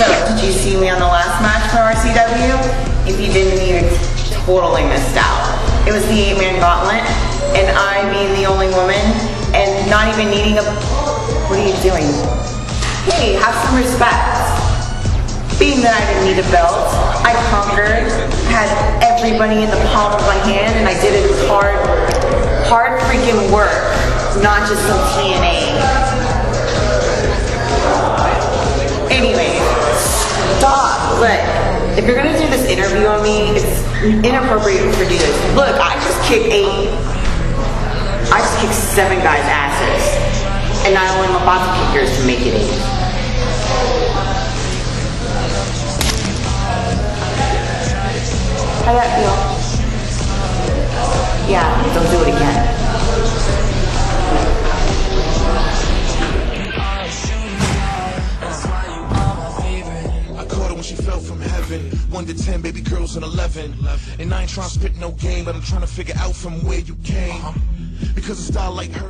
So, did you see me on the last match for RCW? If you didn't, you totally missed out. It was the eight-man gauntlet, and I being the only woman, and not even needing a... What are you doing? Hey, have some respect. Being that I didn't need a belt, I conquered, had everybody in the palm of my hand, and I did it hard, hard freaking work, not just some TNA. Look, if you're gonna do this interview on me, it's inappropriate for you to. Look, I just kicked eight. I just kicked seven guys' asses. And I only am about to kick yours to make it eight. How that feel? She fell from heaven. One to ten, baby girls an eleven. And I ain't trying to spit no game, but I'm trying to figure out from where you came. Because a style like hers.